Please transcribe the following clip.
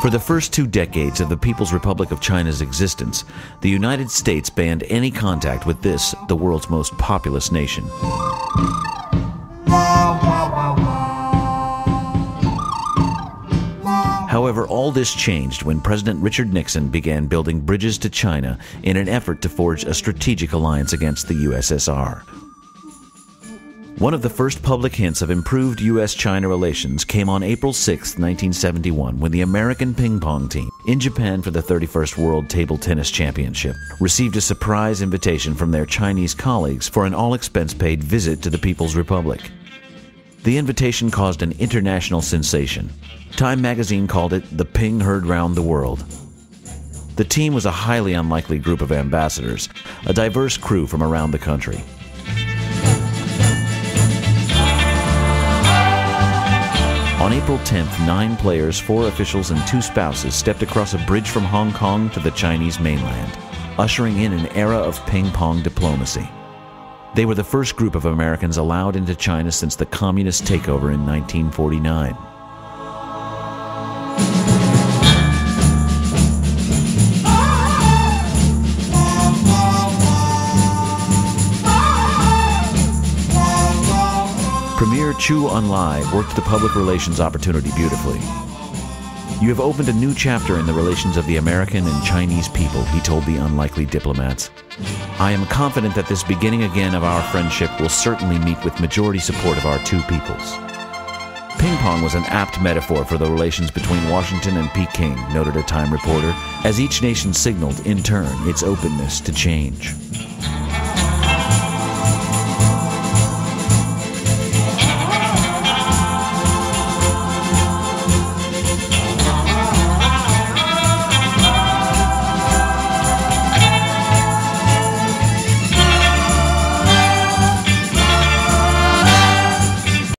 For the first two decades of the People's Republic of China's existence, the United States banned any contact with this, the world's most populous nation. However, all this changed when President Richard Nixon began building bridges to China in an effort to forge a strategic alliance against the USSR. One of the first public hints of improved U.S. China relations came on April 6, 1971, when the American ping pong team, in Japan for the 31st World Table Tennis Championship, received a surprise invitation from their Chinese colleagues for an all expense paid visit to the People's Republic. The invitation caused an international sensation. Time magazine called it the ping heard round the world. The team was a highly unlikely group of ambassadors, a diverse crew from around the country. On April 10th, nine players, four officials, and two spouses stepped across a bridge from Hong Kong to the Chinese mainland, ushering in an era of ping pong diplomacy. They were the first group of Americans allowed into China since the communist takeover in 1949. Premier Zhou Enlai worked the public relations opportunity beautifully. You have opened a new chapter in the relations of the American and Chinese people, he told the unlikely diplomats. I am confident that this beginning again of our friendship will certainly meet with majority support of our two peoples. Ping pong was an apt metaphor for the relations between Washington and Peking, noted a Time reporter, as each nation signaled, in turn, its openness to change.